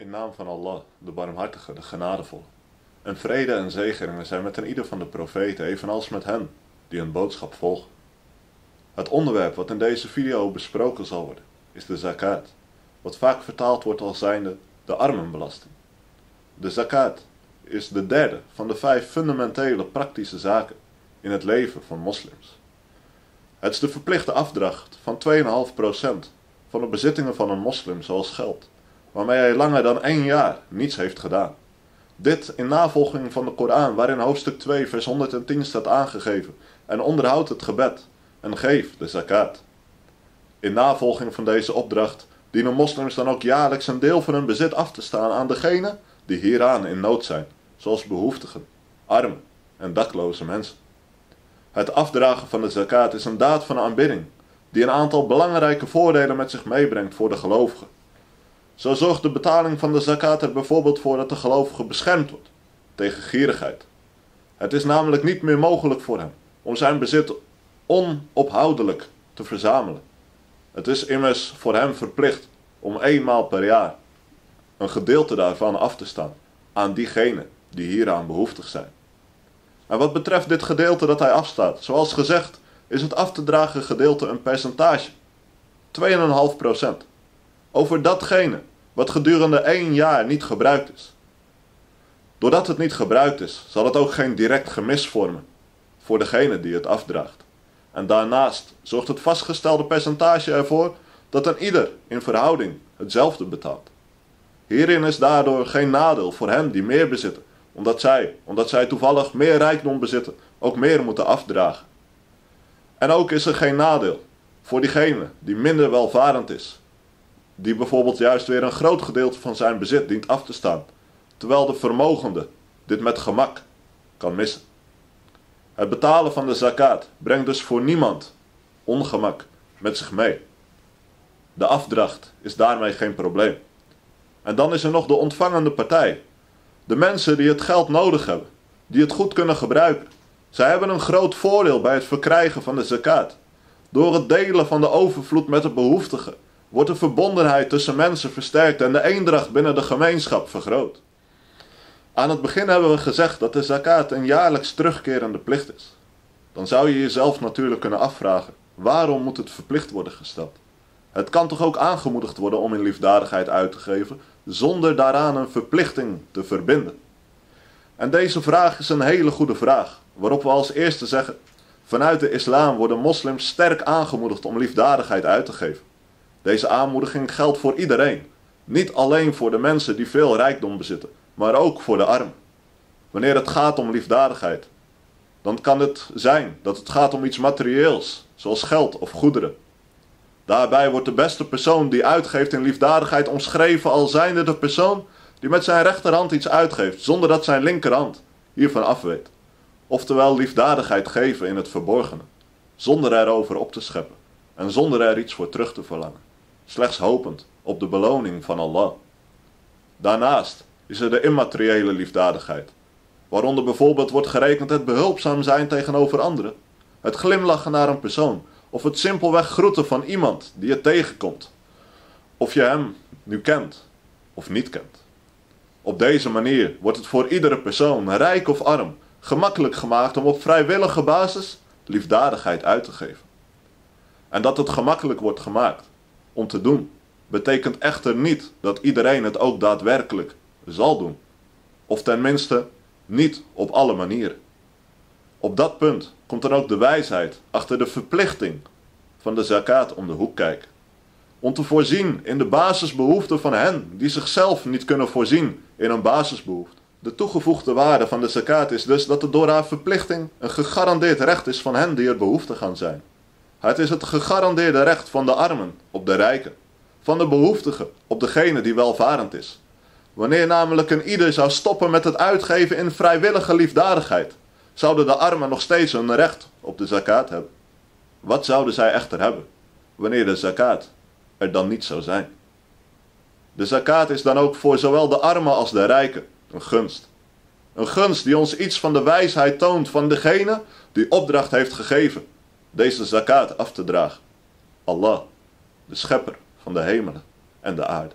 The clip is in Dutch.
In naam van Allah, de barmhartige, de genadevolle. En vrede en zegeningen zijn met een ieder van de profeten, evenals met hen die hun boodschap volgen. Het onderwerp wat in deze video besproken zal worden, is de zakat, wat vaak vertaald wordt als zijnde de armenbelasting. De zakat is de derde van de vijf fundamentele praktische zaken in het leven van moslims. Het is de verplichte afdracht van 2,5% van de bezittingen van een moslim zoals geld, waarmee hij langer dan één jaar niets heeft gedaan. Dit in navolging van de Koran, waarin hoofdstuk 2 vers 110 staat aangegeven, en onderhoud het gebed en geef de zakat. In navolging van deze opdracht dienen moslims dan ook jaarlijks een deel van hun bezit af te staan aan degenen die hieraan in nood zijn, zoals behoeftigen, armen en dakloze mensen. Het afdragen van de zakat is een daad van aanbidding, die een aantal belangrijke voordelen met zich meebrengt voor de gelovigen. Zo zorgt de betaling van de zakat er bijvoorbeeld voor dat de gelovige beschermd wordt tegen gierigheid. Het is namelijk niet meer mogelijk voor hem om zijn bezit onophoudelijk te verzamelen. Het is immers voor hem verplicht om eenmaal per jaar een gedeelte daarvan af te staan aan diegenen die hieraan behoeftig zijn. En wat betreft dit gedeelte dat hij afstaat, zoals gezegd, is het af te dragen gedeelte een percentage. 2,5%. Over datgene wat gedurende één jaar niet gebruikt is. Doordat het niet gebruikt is, zal het ook geen direct gemis vormen voor degene die het afdraagt. En daarnaast zorgt het vastgestelde percentage ervoor dat een ieder in verhouding hetzelfde betaalt. Hierin is daardoor geen nadeel voor hen die meer bezitten, omdat zij, omdat zij toevallig meer rijkdom bezitten, ook meer moeten afdragen. En ook is er geen nadeel voor diegene die minder welvarend is, die bijvoorbeeld juist weer een groot gedeelte van zijn bezit dient af te staan, terwijl de vermogende dit met gemak kan missen. Het betalen van de zakat brengt dus voor niemand ongemak met zich mee. De afdracht is daarmee geen probleem. En dan is er nog de ontvangende partij. De mensen die het geld nodig hebben, die het goed kunnen gebruiken. Zij hebben een groot voordeel bij het verkrijgen van de zakat. Door het delen van de overvloed met de behoeftigen wordt de verbondenheid tussen mensen versterkt en de eendracht binnen de gemeenschap vergroot. Aan het begin hebben we gezegd dat de zakat een jaarlijks terugkerende plicht is. Dan zou je jezelf natuurlijk kunnen afvragen: waarom moet het verplicht worden gesteld? Het kan toch ook aangemoedigd worden om in liefdadigheid uit te geven, zonder daaraan een verplichting te verbinden? En deze vraag is een hele goede vraag, waarop we als eerste zeggen: vanuit de islam worden moslims sterk aangemoedigd om liefdadigheid uit te geven. Deze aanmoediging geldt voor iedereen, niet alleen voor de mensen die veel rijkdom bezitten, maar ook voor de arm. Wanneer het gaat om liefdadigheid, dan kan het zijn dat het gaat om iets materieels, zoals geld of goederen. Daarbij wordt de beste persoon die uitgeeft in liefdadigheid omschreven als zijnde de persoon die met zijn rechterhand iets uitgeeft, zonder dat zijn linkerhand hiervan afweet. Oftewel liefdadigheid geven in het verborgene, zonder erover op te scheppen en zonder er iets voor terug te verlangen, slechts hopend op de beloning van Allah. Daarnaast is er de immateriële liefdadigheid, waaronder bijvoorbeeld wordt gerekend het behulpzaam zijn tegenover anderen, het glimlachen naar een persoon of het simpelweg groeten van iemand die je tegenkomt, of je hem nu kent of niet kent. Op deze manier wordt het voor iedere persoon, rijk of arm, gemakkelijk gemaakt om op vrijwillige basis liefdadigheid uit te geven. En dat het gemakkelijk wordt gemaakt om te doen, betekent echter niet dat iedereen het ook daadwerkelijk zal doen. Of tenminste niet op alle manieren. Op dat punt komt dan ook de wijsheid achter de verplichting van de zakat om de hoek kijken. Om te voorzien in de basisbehoeften van hen die zichzelf niet kunnen voorzien in een basisbehoefte. De toegevoegde waarde van de zakat is dus dat het door haar verplichting een gegarandeerd recht is van hen die er behoefte gaan zijn. Het is het gegarandeerde recht van de armen op de rijken, van de behoeftigen op degene die welvarend is. Wanneer namelijk een ieder zou stoppen met het uitgeven in vrijwillige liefdadigheid, zouden de armen nog steeds een recht op de zakat hebben. Wat zouden zij echter hebben, wanneer de zakat er dan niet zou zijn? De zakat is dan ook voor zowel de armen als de rijken een gunst. Een gunst die ons iets van de wijsheid toont van degene die opdracht heeft gegeven deze zakat af te dragen. Allah, de schepper van de hemelen en de aarde.